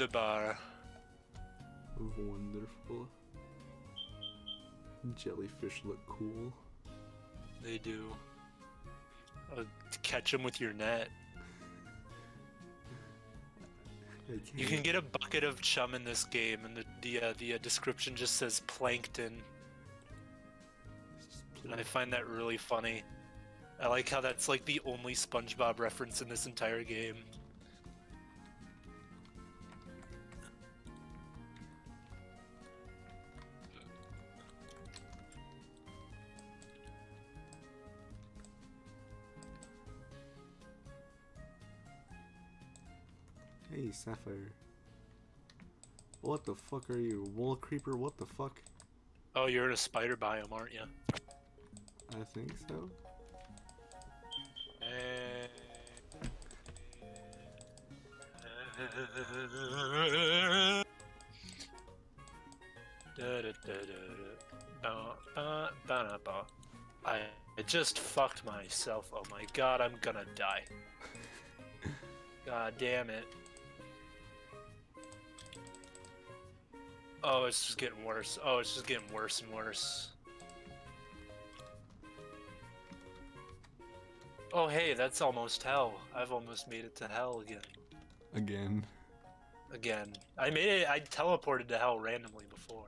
Wunderbar. Wonderful. Jellyfish look cool. They do. Uh, catch them with your net. You can get a bucket of chum in this game, and the the uh, the uh, description just says plankton. And I find that really funny. I like how that's like the only SpongeBob reference in this entire game. Sapphire. What the fuck are you? Wall creeper? What the fuck? Oh, you're in a spider biome, aren't you? I think so. Eh. I just fucked myself. Oh my god, I'm gonna die. God damn it. Oh, it's just getting worse. Oh, it's just getting worse and worse. Oh, hey, that's almost hell. I've almost made it to hell again. Again. Again. I made it, I teleported to hell randomly before.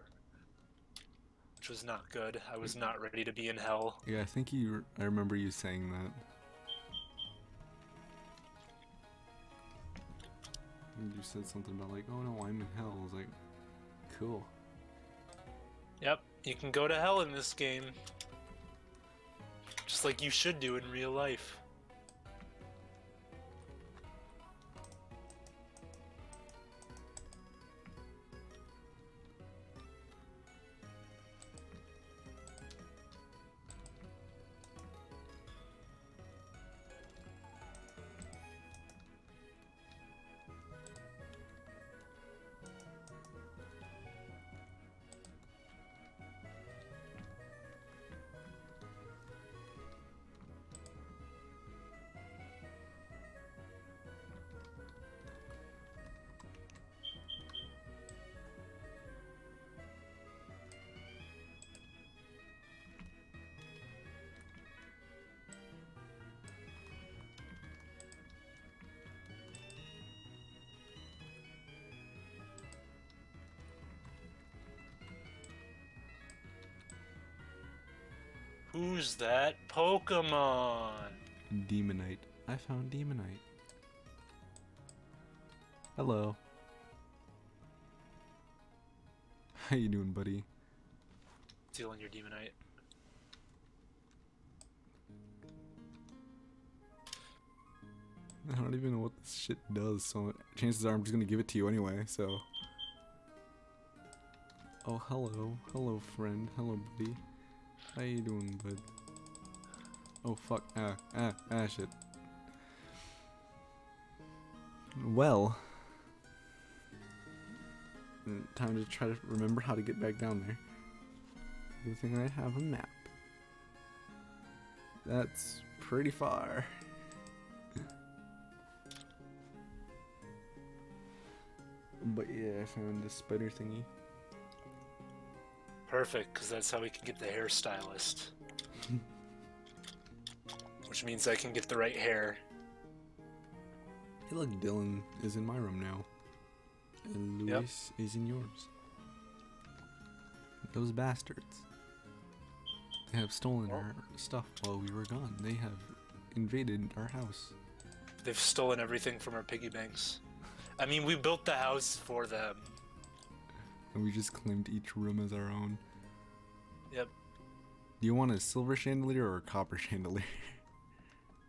Which was not good. I was not ready to be in hell. Yeah, I think you. I remember you saying that. And you said something about like, oh no, I'm in hell. I was like, cool. Yep, you can go to hell in this game. Just like you should do in real life. Who's that Pokemon? Demonite. I found Demonite. Hello. How you doing, buddy? Stealing your Demonite. I don't even know what this shit does, so chances are I'm just gonna give it to you anyway, so. Oh, hello. Hello, friend. Hello, buddy. How you doing, bud? Oh, fuck. Ah, ah, ah, shit. Well. mm, Time to try to remember how to get back down there. Good thing I have a map. That's pretty far. But yeah, I found this spider thingy. Perfect, because that's how we can get the hairstylist. Which means I can get the right hair. Hey, look, Dylan is in my room now. And Yep. Luis is in yours. Those bastards. They have stolen Oh. our stuff while we were gone. They have invaded our house. They've stolen everything from our piggy banks. I mean, we built the house for them. And we just claimed each room as our own. Yep. Do you want a silver chandelier or a copper chandelier?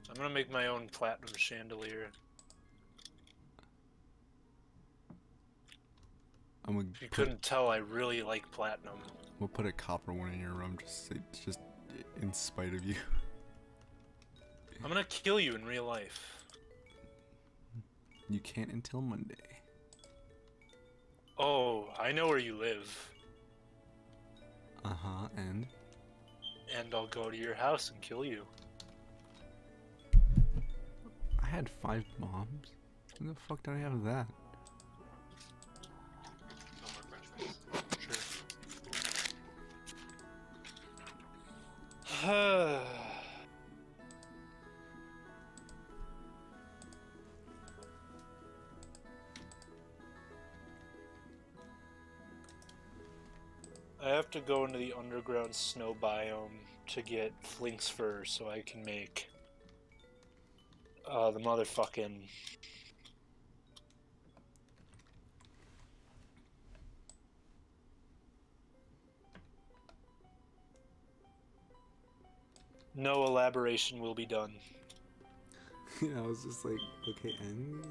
I'm gonna make my own platinum chandelier. I'm gonna If you couldn't tell, I really like platinum. we'll put a copper one in your room just just in spite of you. I'm gonna kill you in real life. You can't until Monday. Oh, I know where you live. Uh huh, and? And I'll go to your house and kill you. I had five bombs. When the fuck did I have that? Sure. I have to go into the underground snow biome to get Flinx fur so I can make uh, the motherfucking No elaboration will be done. yeah, I was just like, okay, and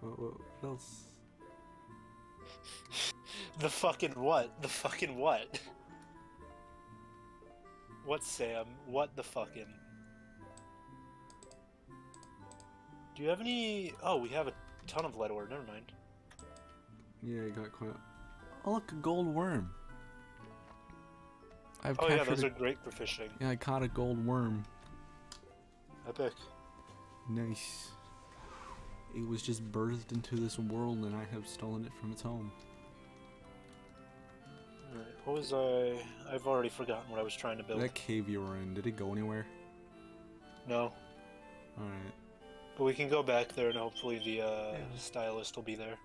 what, what else? The fucking what? The fucking what? What, Sam? What the fucking? Do you have any? Oh, we have a ton of lead ore. Never mind. Yeah, I got quite. Oh look, a gold worm. I've Oh yeah, those a- are great for fishing. Yeah, I caught a gold worm. Epic. Nice. It was just birthed into this world and I have stolen it from its home. Alright, what was I? I've already forgotten what I was trying to build. That cave you were in, did it go anywhere? No, Alright. but we can go back there and hopefully the uh, stylist will be there.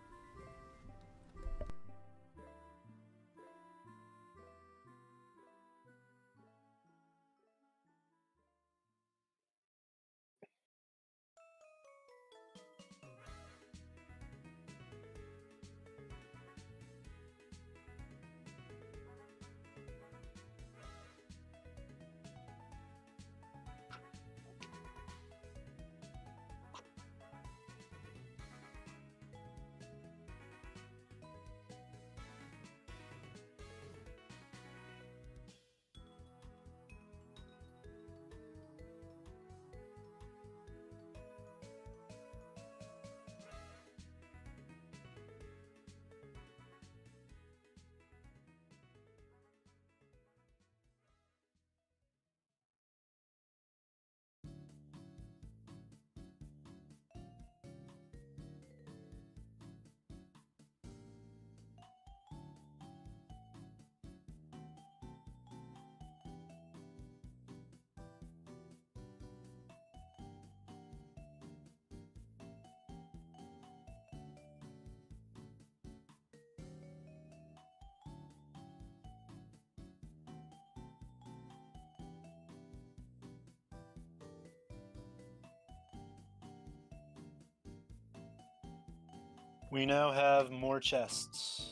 We now have more chests.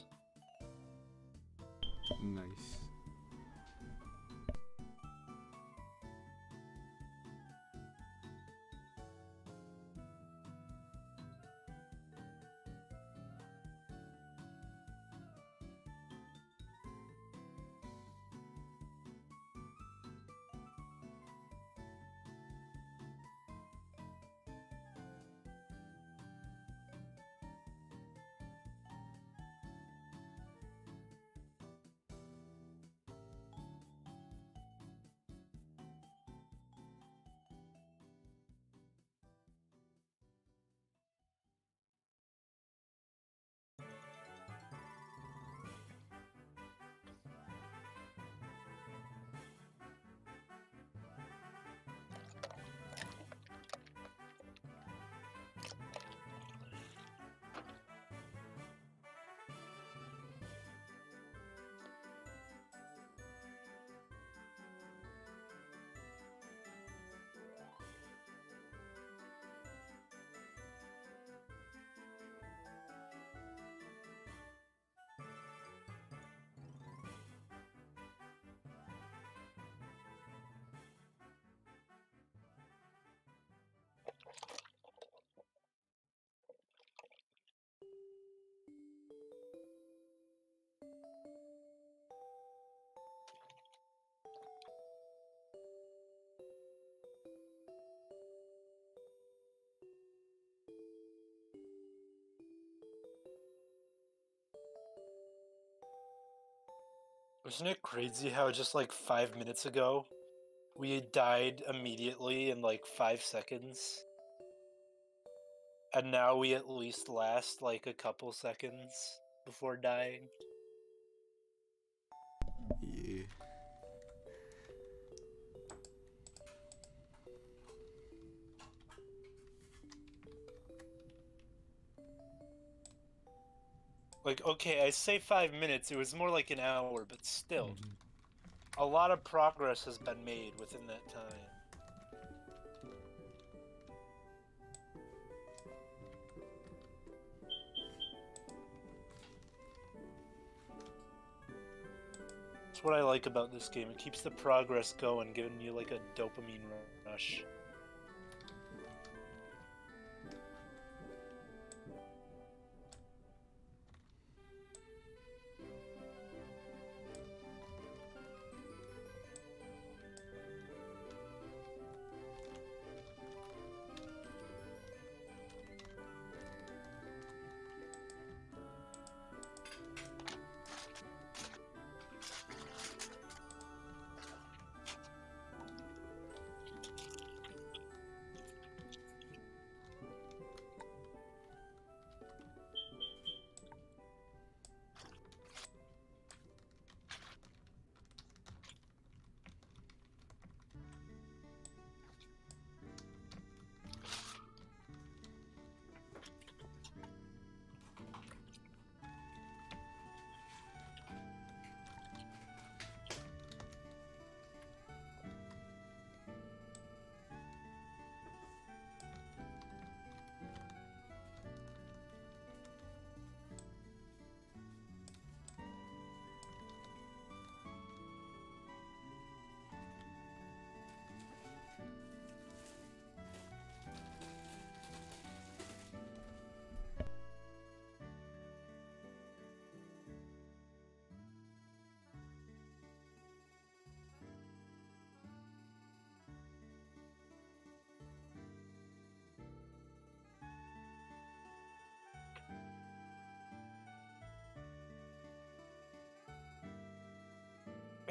Wasn't it crazy how just like five minutes ago we died immediately in like five seconds? And now we at least last like a couple seconds before dying. Like, okay, I say five minutes, it was more like an hour, but still. Mhm. A lot of progress has been made within that time. That's what I like about this game. It keeps the progress going, giving you like a dopamine rush.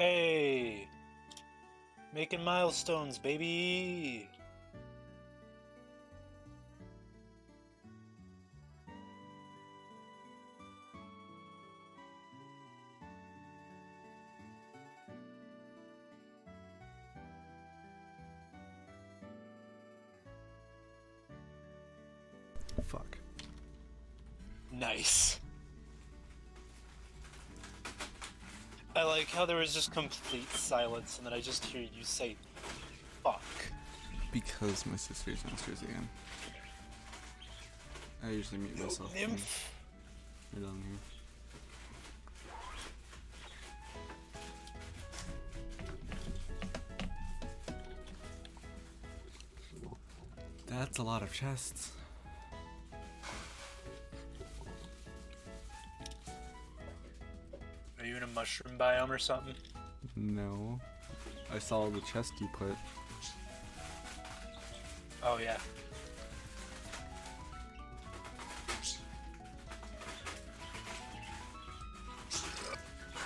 Hey! Making milestones, baby! I like how there was just complete silence and then I just hear you say, fuck. Because my sister's downstairs again. I usually meet Yo, myself nymph. down here. That's a lot of chests. Mushroom biome or something? No. I saw the chest you put. Oh yeah.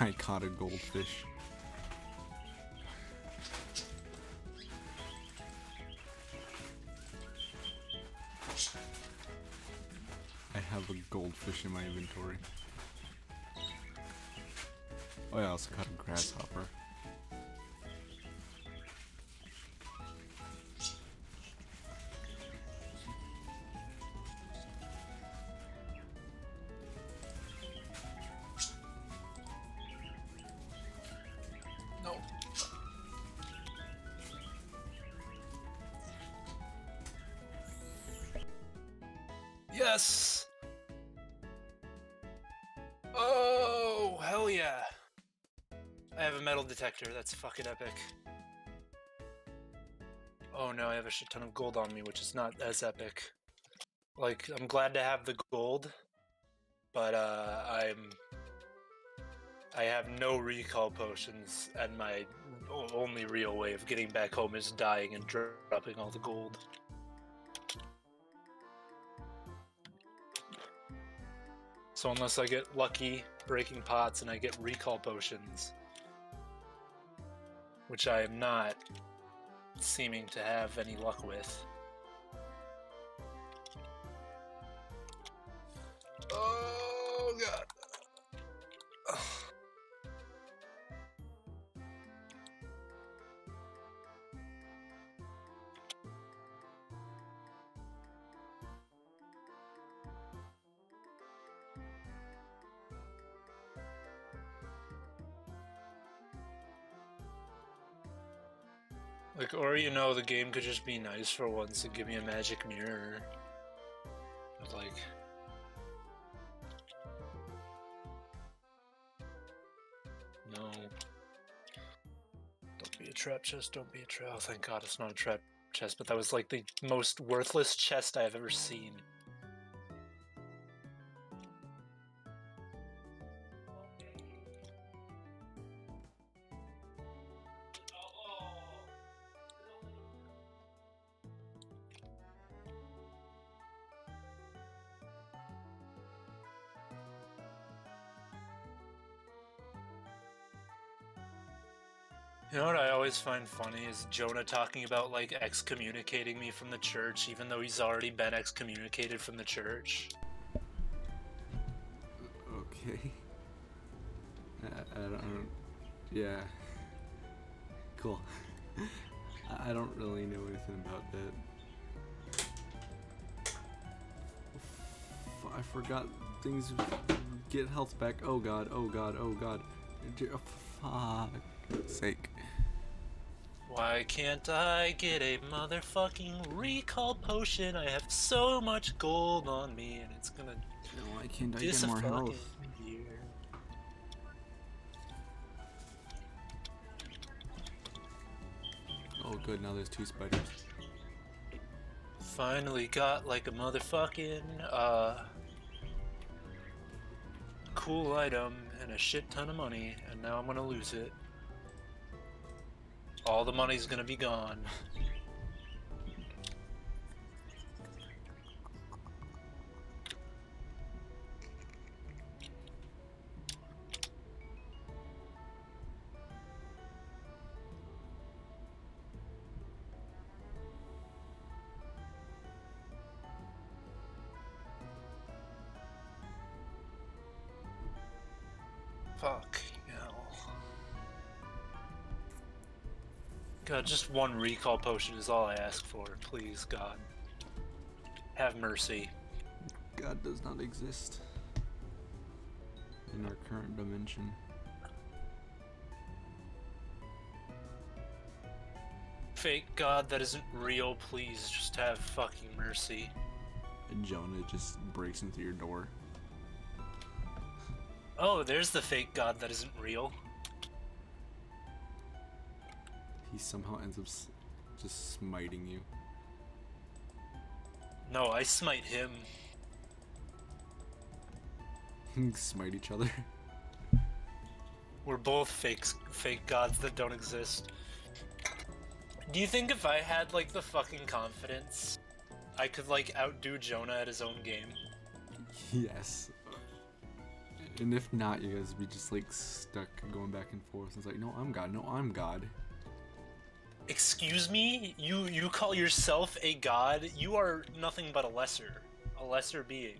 I caught a goldfish. I have a goldfish in my inventory. Oh yeah, I also caught a grasshopper. No. Yes! Oh, hell yeah. I have a metal detector. That's fucking epic. Oh no, I have a shit ton of gold on me, which is not as epic. Like, I'm glad to have the gold, but uh, I'm I have no recall potions, and my only real way of getting back home is dying and dropping all the gold. So unless I get lucky breaking pots and I get recall potions, which I am not seeming to have any luck with. You know, the game could just be nice for once and give me a magic mirror. But, like. No. Don't be a trap chest, don't be a trap. Oh, thank god it's not a trap chest, but that was like the most worthless chest I've ever seen. Find funny is Jonah talking about like excommunicating me from the church, even though he's already been excommunicated from the church. Okay. I, I, don't. Yeah. Cool. I, don't really know anything about that. I forgot things get health back. Oh god, oh god, oh god. Oh, fuck sake. Why can't I get a motherfucking recall potion? I have so much gold on me, and it's gonna No, why can't I get more health? Oh good, now there's two spiders. Finally got like a motherfucking uh cool item and a shit ton of money, and now I'm gonna lose it. All the money's gonna be gone. Just one recall potion is all I ask for. Please, God. Have mercy. God does not exist in our current dimension. Fake God that isn't real, please just have fucking mercy. And Jonah just breaks into your door. Oh, there's the fake God that isn't real. He somehow ends up s- just smiting you. No, I smite him. Smite each other. We're both fake fake gods that don't exist. Do you think if I had like the fucking confidence, I could like outdo Jonah at his own game? yes. And if not, you guys would be just like stuck going back and forth. It's like, no, I'm God. No, I'm God. Excuse me? You you call yourself a god? You are nothing but a lesser, a lesser being.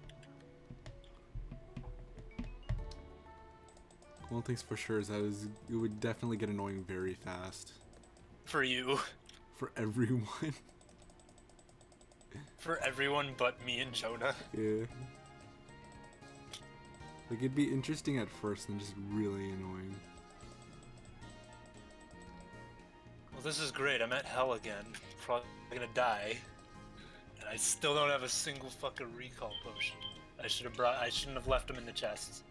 One thing's for sure is that is, it would definitely get annoying very fast For you, for everyone. for everyone but me and Jonah. yeah. Like it'd be interesting at first and just really annoying. Well, this is great. I'm at hell again. Probably gonna die. And I still don't have a single fucking recall potion. I should have brought. I shouldn't have left them in the chests.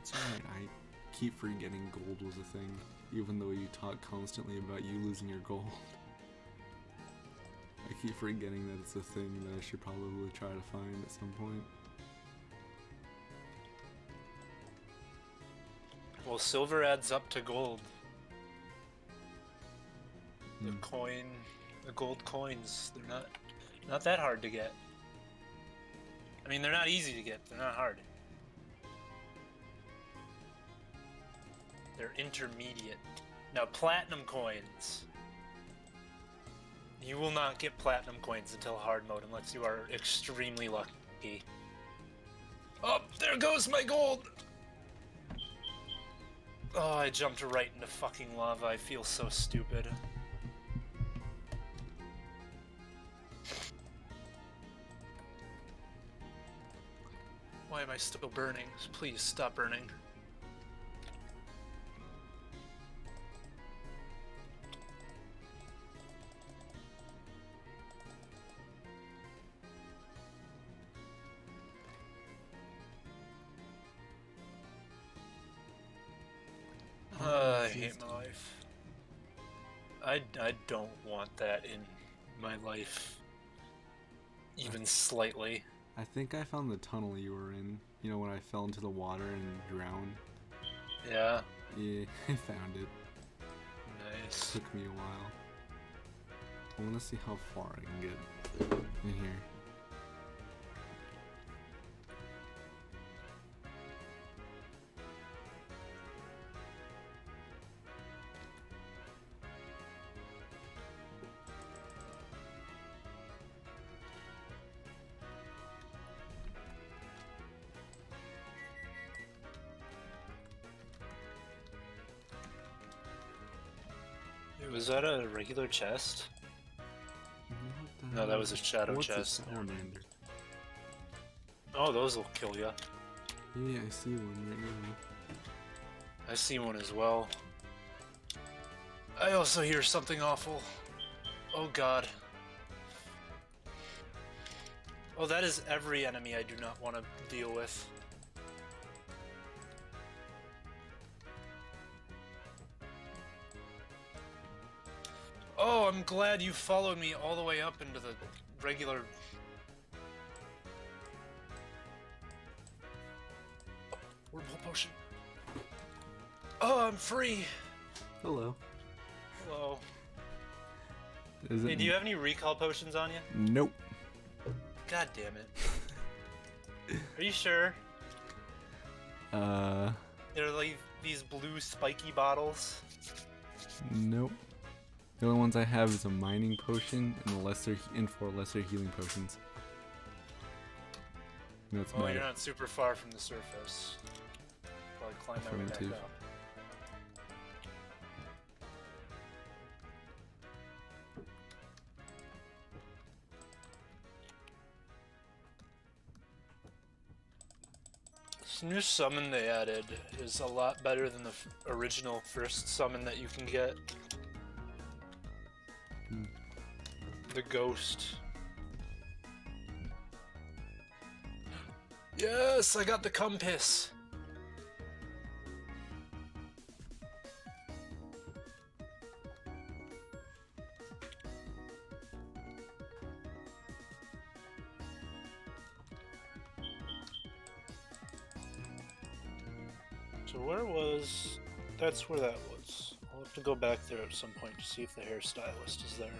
It's alright, I keep forgetting gold was a thing, even though you talk constantly about you losing your gold. I keep forgetting that it's a thing that I should probably try to find at some point. Well, silver adds up to gold. The Hmm. coin, the gold coins, they're not not that hard to get. I mean, they're not easy to get. They're not hard. They're intermediate. Now, platinum coins. You will not get platinum coins until hard mode unless you are extremely lucky. Oh, there goes my gold! Oh, I jumped right into fucking lava. I feel so stupid. am I still burning? Please stop burning. Ah, I hate my life. I, I don't want that in my life, even slightly. I think I found the tunnel you were in. You know when I fell into the water and drowned. Yeah. Yeah, I found it. Nice. Took me a while. I want to see how far I can get in here. Was that a regular chest? No, that was a shadow What's chest. A salamander? Oh, those will kill ya. Yeah, I see one right now. I see one as well. I also hear something awful. Oh god. Oh, that is every enemy I do not want to deal with. Oh, I'm glad you followed me all the way up into the regular. Whirlpool potion. Oh, I'm free. Hello. Hello. Is? Hey, do you have any recall potions on you? Nope. God damn it. Are you sure? Uh, They're like these blue spiky bottles. nope. The only ones I have is a mining potion and a lesser and four lesser healing potions. And that's Oh, about you're not super far from the surface. Probably climb my way back up. This new summon they added is a lot better than the original first summon that you can get. The ghost. Yes, I got the compass. So where was? That's where that was. I'll have to go back there at some point to see if the hairstylist is there.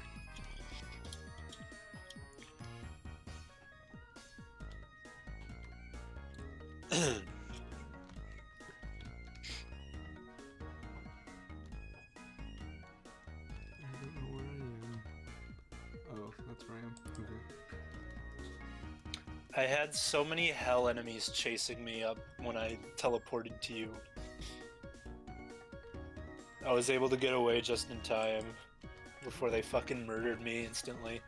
So many hell enemies chasing me up when I teleported to you. I was able to get away just in time before they fucking murdered me instantly.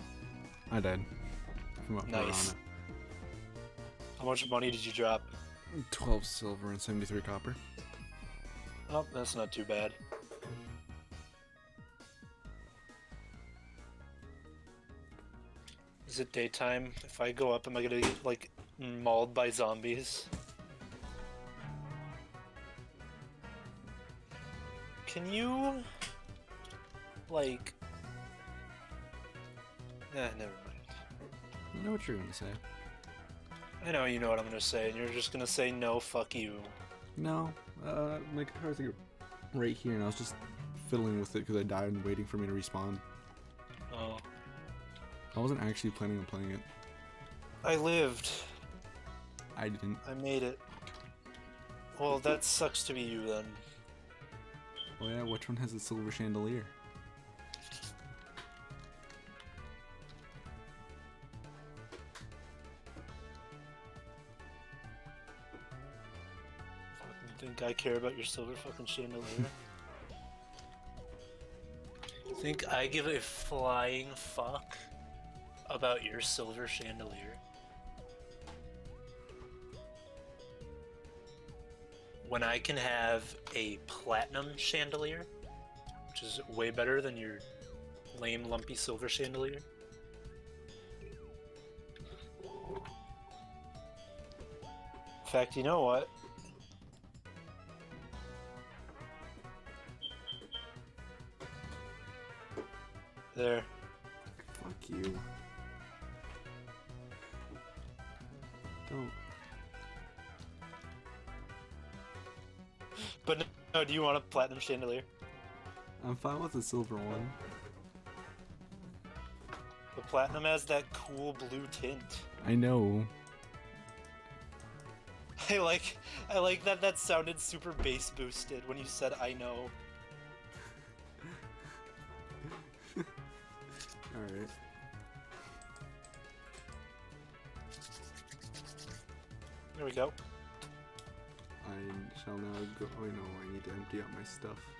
I did. Nice. How much money did you drop? 12 silver and 73 copper. Oh, that's not too bad. Is it daytime? If I go up, am I gonna get, like, mauled by zombies? Can you... Like... Nah, never mind. I know what you're gonna say. I know you know what I'm gonna say, and you're just gonna say no, fuck you. No, uh, my guitar's like right here, and I was just fiddling with it because I died and waiting for me to respawn. Oh. I wasn't actually planning on playing it. I lived. I didn't. I made it. Well, that sucks to be you then. Oh yeah, which one has a silver chandelier? Fucking think I care about your silver fucking chandelier? think I give a flying fuck about your silver chandelier? when I can have a platinum chandelier, which is way better than your lame, lumpy silver chandelier. In fact, you know what? There. Fuck you. Don't No, do you want a platinum chandelier? I'm fine with the silver one. The platinum has that cool blue tint. I know. I like I like that that sounded super bass boosted when you said I know. Alright. There we go. Shall now go. Oh no, I need to empty out my stuff.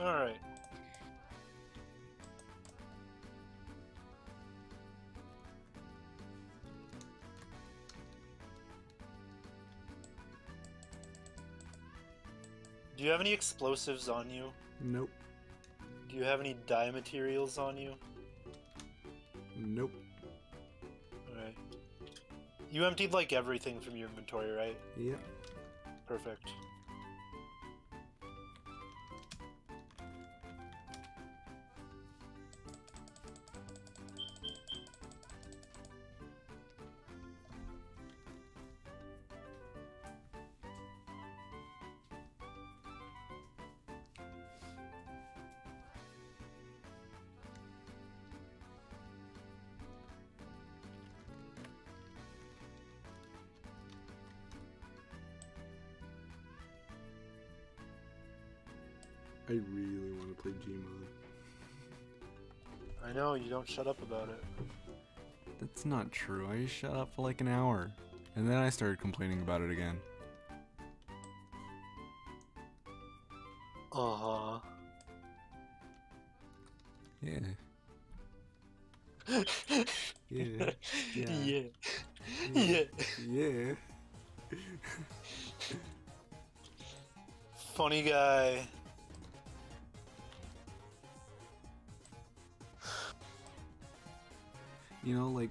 Alright. Do you have any explosives on you? Nope. Do you have any dye materials on you? Nope. Alright. You emptied like everything from your inventory, right? Yep. Perfect. You don't shut up about it. That's not true. I shut up for like an hour. And then I started complaining about it again. Uh-huh. Yeah. Yeah. Yeah. yeah. Yeah. Yeah. Funny guy. You know, like.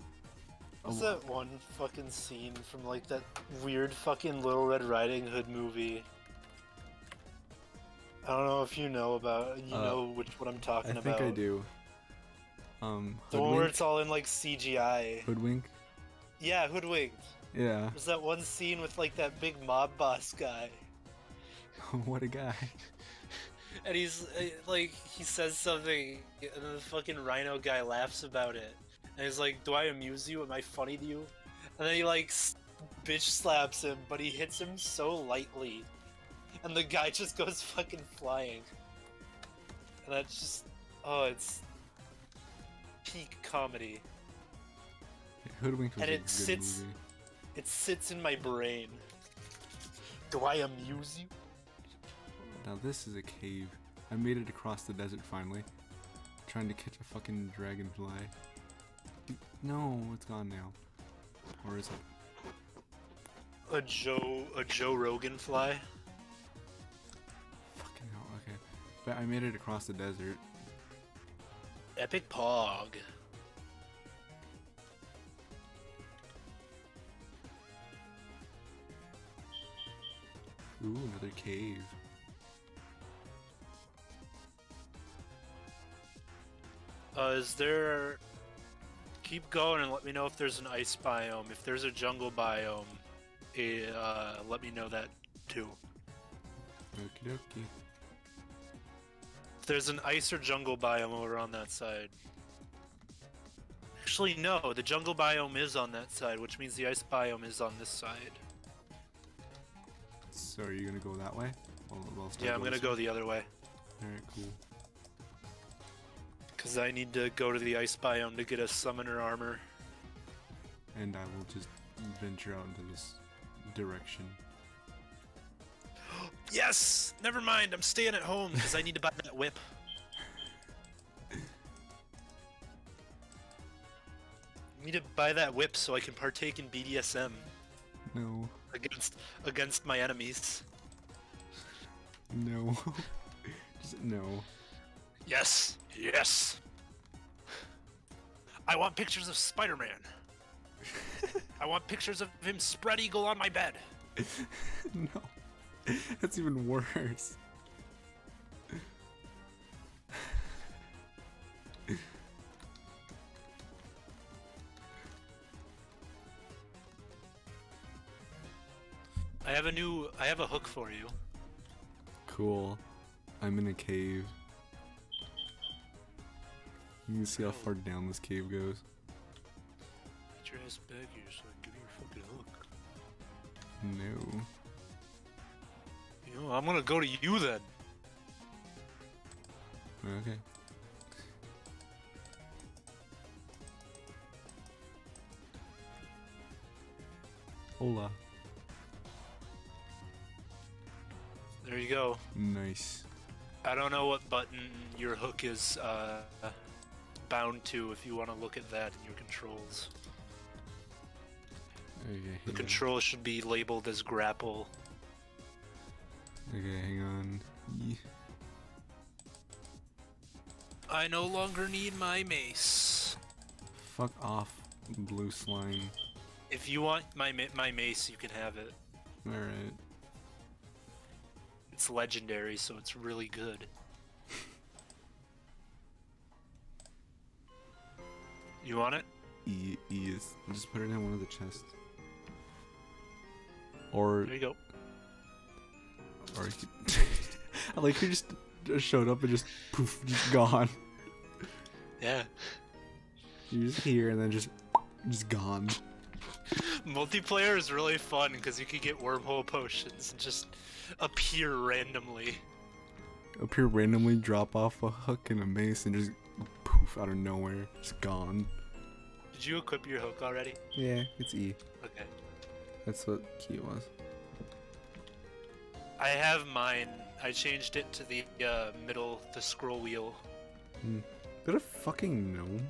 What's that one fucking scene from like that weird fucking Little Red Riding Hood movie? I don't know if you know about you Uh, know which what I'm talking about. I think about. I do. Um. The one where it's all in like CGI. Hoodwink? Yeah, hoodwinked. Yeah. There's that one scene with like that big mob boss guy. what a guy. And he's uh, like, he says something, and then the fucking rhino guy laughs about it. And he's like, Do I amuse you? Am I funny to you? And then he like bitch slaps him, but he hits him so lightly. And the guy just goes fucking flying. And that's just, oh, it's peak comedy. Hoodwink was And it sits- movie. It sits in my brain. Do I amuse you? Now this is a cave. I made it across the desert finally. Trying to catch a fucking dragonfly. No, it's gone now. Or is it? A Joe, a Joe Rogan fly? Fucking hell, okay. But I made it across the desert. Epic Pog. Ooh, another cave. Uh, is there? Keep going and let me know if there's an ice biome. If there's a jungle biome, eh, uh, let me know that too. Okie dokie. There's an ice or jungle biome over on that side. Actually, no. The jungle biome is on that side, which means the ice biome is on this side. So are you gonna go that way? While, while Yeah, I'm gonna go the other way. Alright, cool. Because I need to go to the ice biome to get a summoner armor. And I will just venture out into this direction. Yes! Never mind, I'm staying at home because I need to buy that whip. I need to buy that whip so I can partake in BDSM No. against against my enemies. No. just no. Yes! Yes! I want pictures of Spider-Man. I want pictures of him spread eagle on my bed. no. That's even worse. I have a new I have a hook for you. Cool. I'm in a cave. You can see how far down this cave goes. Get your ass back here so I can give you your fucking hook. No. You know, I'm gonna go to you then. Okay. Hola. There you go. Nice. I don't know what button your hook is uh, bound to if you want to look at that in your controls. Okay, The hang on. control should be labeled as grapple. Okay, hang on. Ye- I no longer need my mace. Fuck off, blue slime. If you want my my mace, you can have it. Alright. It's legendary, so it's really good. You want it? E, is. Just put it in one of the chests. Or, There you go. or you could, I like you just just showed up and just poof, just gone. Yeah. You're just here and then just, just gone. Multiplayer is really fun because you can get wormhole potions and just appear randomly. Appear randomly drop off a hook and a mace and just poof out of nowhere, just gone. Did you equip your hook already? Yeah, it's E. Okay. That's what key was. I have mine. I changed it to the uh, middle, the scroll wheel. Is that a fucking gnome?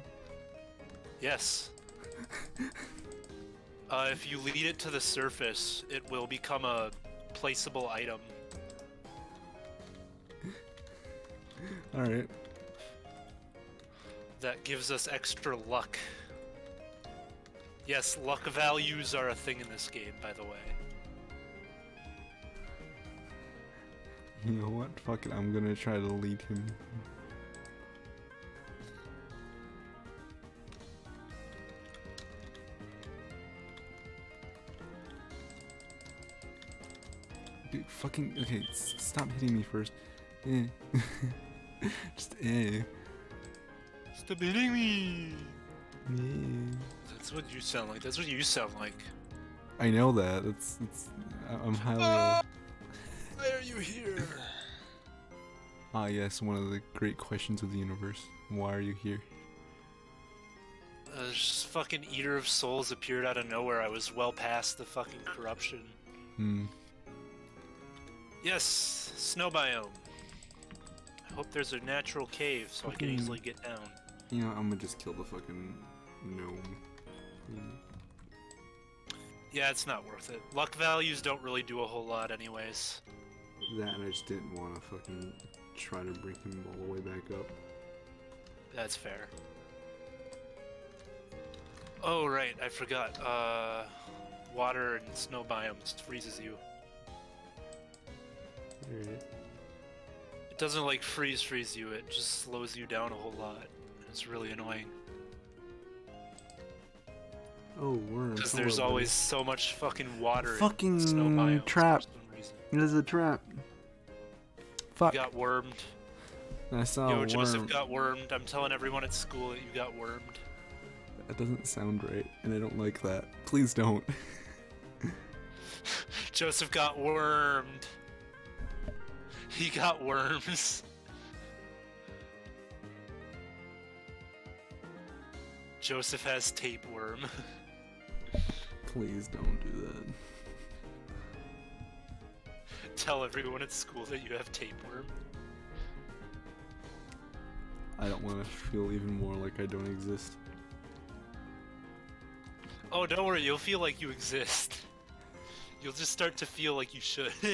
Yes. uh, if you lead it to the surface, it will become a placeable item. Alright. That gives us extra luck. Yes, luck values are a thing in this game, by the way. You know what? Fuck it, I'm gonna try to lead him. Dude, fucking okay. Stop hitting me first. Eh. Just eh. Stop hitting me! Eh. That's what you sound like. That's what you sound like. I know that. It's it's. I- I'm highly. Ah! Why are you here? Ah, yes, one of the great questions of the universe. Why are you here? Uh, just fucking Eater of Souls appeared out of nowhere. I was well past the fucking corruption. Hmm. Yes, snow biome. I hope there's a natural cave so I can easily get down. You know, I'm gonna just kill the fucking gnome. Yeah, it's not worth it. Luck values don't really do a whole lot, anyways. That and I just didn't want to fucking try to bring him all the way back up. That's fair. Oh, right, I forgot. Uh, water and snow biomes freezes you. Alright. It doesn't like freeze freeze you, it just slows you down a whole lot. It's really annoying. Oh, worms. Because hello, there's buddy. always so much fucking water Fucking in snow trap. for some reason. It is a trap. Fuck. You got wormed. I saw Yo, a worm. Joseph got wormed. I'm telling everyone at school that you got wormed. That doesn't sound right, and I don't like that. Please don't. Joseph got wormed. He got worms. Joseph has tapeworm. Please don't do that. Tell everyone at school that you have tapeworm. I don't want to feel even more like I don't exist. Oh, don't worry, you'll feel like you exist. You'll just start to feel like you should.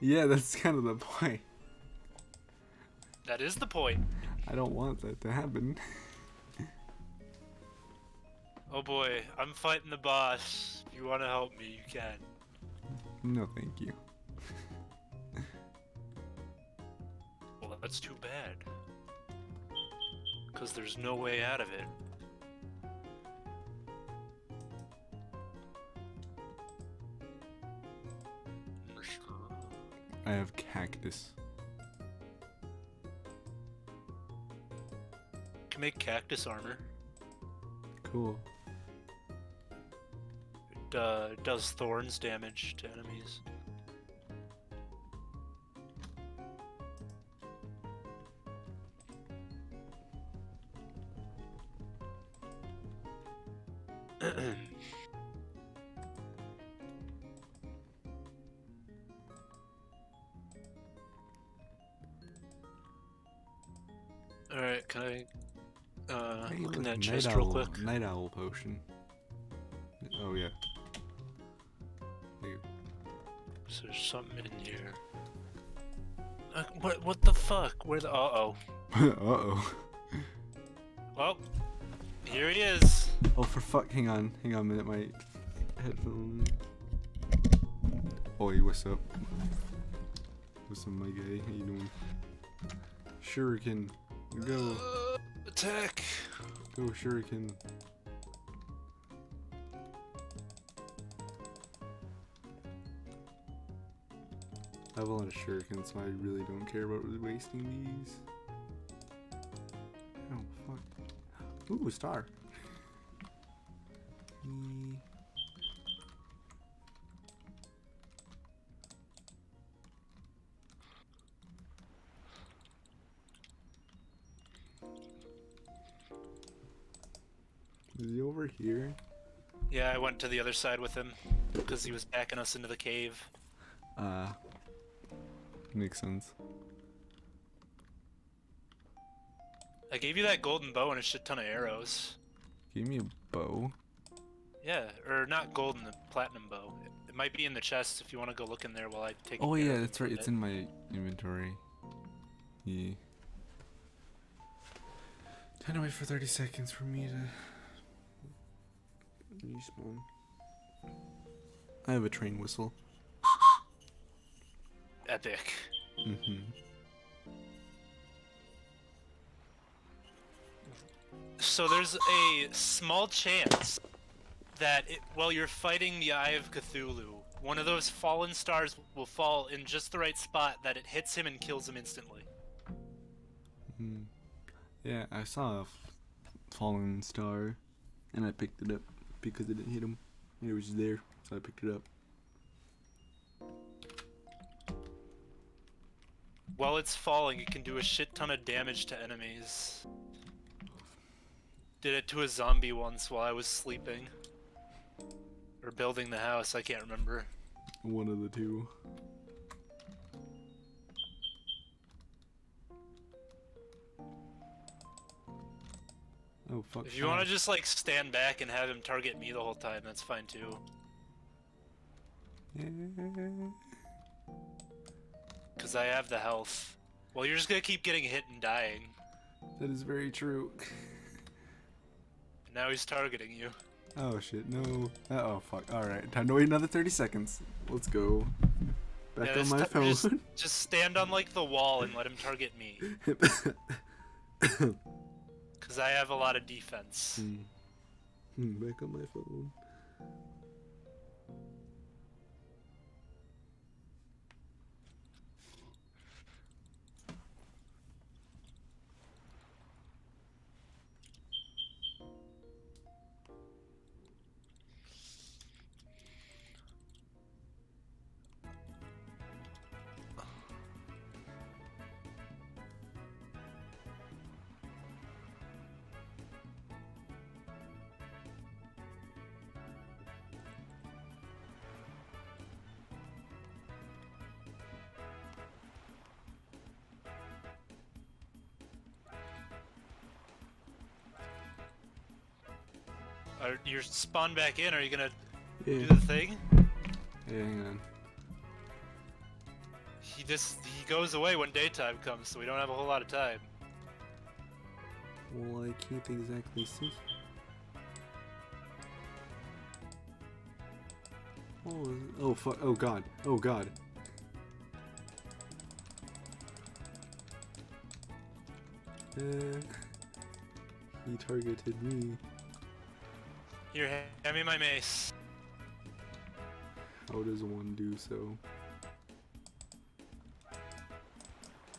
Yeah, that's kind of the point. that is the point. I don't want that to happen. Oh boy, I'm fighting the boss. If you want to help me, you can. No, thank you. Well, that's too bad. Because there's no way out of it. I have cactus. Can make cactus armor. Cool. Uh, does thorns damage to enemies. Alright, can I uh, look in that chest owl, real quick? Night owl potion. Something in here. Uh, what? What the fuck? Where the? Uh oh. uh oh. Well, here he is. Oh for fuck! Hang on, hang on a minute. My headphone. Oi, what's up? What's up, my guy? How you doing? Shuriken, go, Uh, attack. go, Shuriken. Of shurikens, so I really don't care about wasting these. Oh fuck! Ooh, a star. Is he over here? Yeah, I went to the other side with him because he was backing us into the cave. Uh, makes sense. I gave you that golden bow and a shit ton of arrows. Give me a bow. Yeah, or not golden, the platinum bow. It, it might be in the chest if you want to go look in there while I take. Oh yeah, that's right. it. It's in my inventory. Yeah. Time to wait for 30 seconds for me to respawn. I have a train whistle. Epic. Mm-hmm. So there's a small chance that it, while you're fighting the Eye of Cthulhu, one of those fallen stars will fall in just the right spot that it hits him and kills him instantly. Mm. Yeah, I saw a f- fallen star, and I picked it up because it didn't hit him. It was there, so I picked it up. While it's falling, it can do a shit ton of damage to enemies. Did it to a zombie once while I was sleeping. Or building the house, I can't remember. One of the two. Oh fuck! If you want to just like stand back and have him target me the whole time, that's fine too. To. Cause I have the health. Well, you're just gonna keep getting hit and dying. That is very true. Now he's targeting you. Oh shit! No. Uh oh fuck! All right, time to wait another thirty seconds. Let's go. Back Yeah, on my phone. Just, just stand on like the wall and let him target me. Cause I have a lot of defense. Hmm. Hmm, Back on my phone. Are you spawn back in? Are you gonna Yeah. do the thing? Yeah, hang on. He just he goes away when daytime comes, so we don't have a whole lot of time. Well, I can't exactly see. Oh, oh fuck! Oh god! Oh god! Uh, he targeted me. Here, ha- hand me my mace. How does one do so?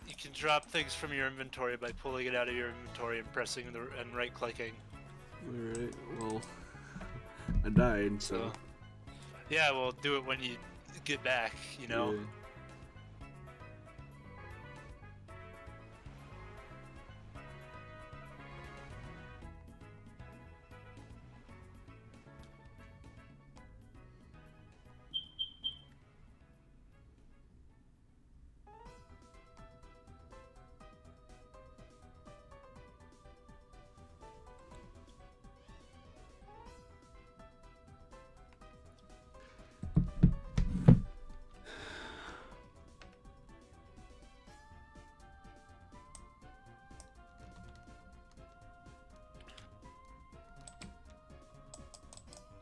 You can drop things from your inventory by pulling it out of your inventory and pressing the and right clicking. Alright, well, I died, so. So, yeah, well, do it when you get back. You know. yeah.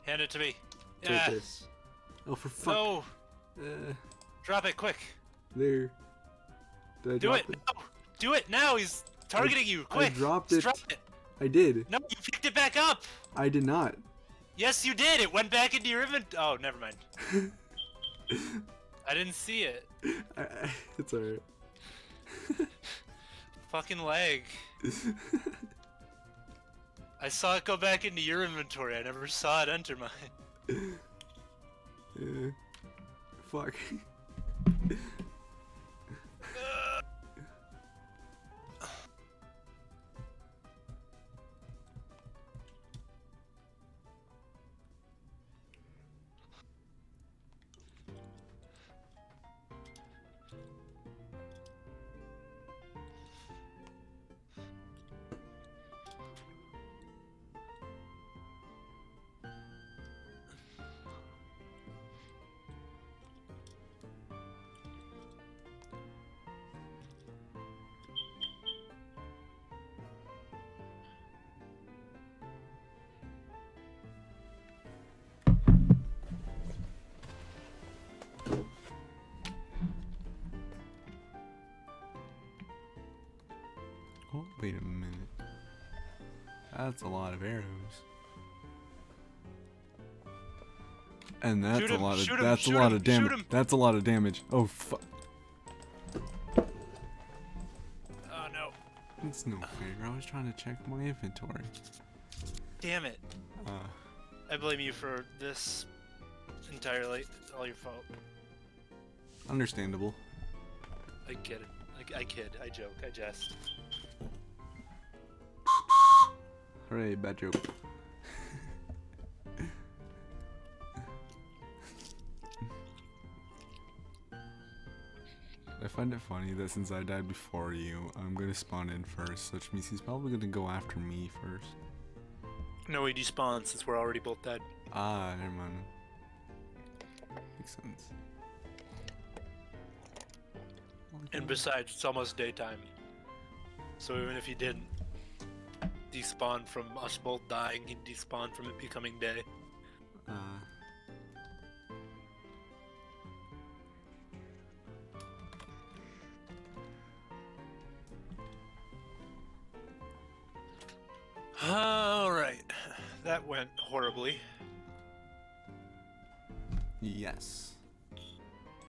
Hand it to me. Take Yes. this. Oh, for fuck! No. Uh, Drop it quick. there. Did I Do drop it. No. Do it now. He's targeting you. Quick. I dropped it. Drop it. I did. No, you picked it back up. I did not. Yes, you did. It went back into your inventory. Oh, never mind. I didn't see it. I, I, it's alright. Fucking leg. I saw it go back into your inventory. I never saw it enter mine. Yeah. Fuck. Oh, wait a minute. That's a lot of arrows. And that's a lot of him, that's a lot him, of damage. That's a lot of damage. Oh fuck. Oh no. It's no fair. I was trying to check my inventory. Damn it. Uh, I blame you for this entirely. It's all your fault. understandable. I kid. I, I kid. I joke. I jest. Hooray, bad joke. I find it funny that since I died before you, I'm gonna spawn in first, which means he's probably gonna go after me first. No, he despawns since we're already both dead. Ah, never mind. Makes sense. And besides, it's almost daytime. So even if he didn't despawn from us both dying, he'd despawn from it becoming day.